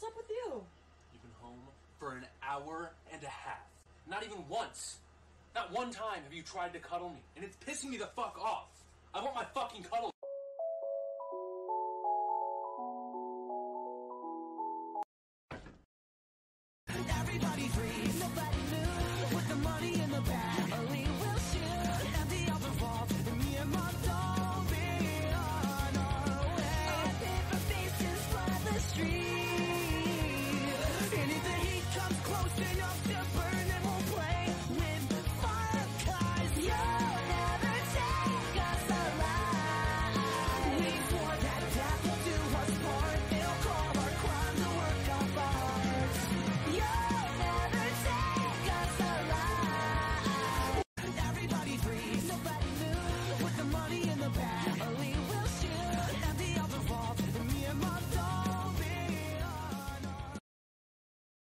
What's up with you? You've been home for an hour and a half. Not even once. Not one time have you tried to cuddle me, and it's pissing me the fuck off. I want my fucking cuddle.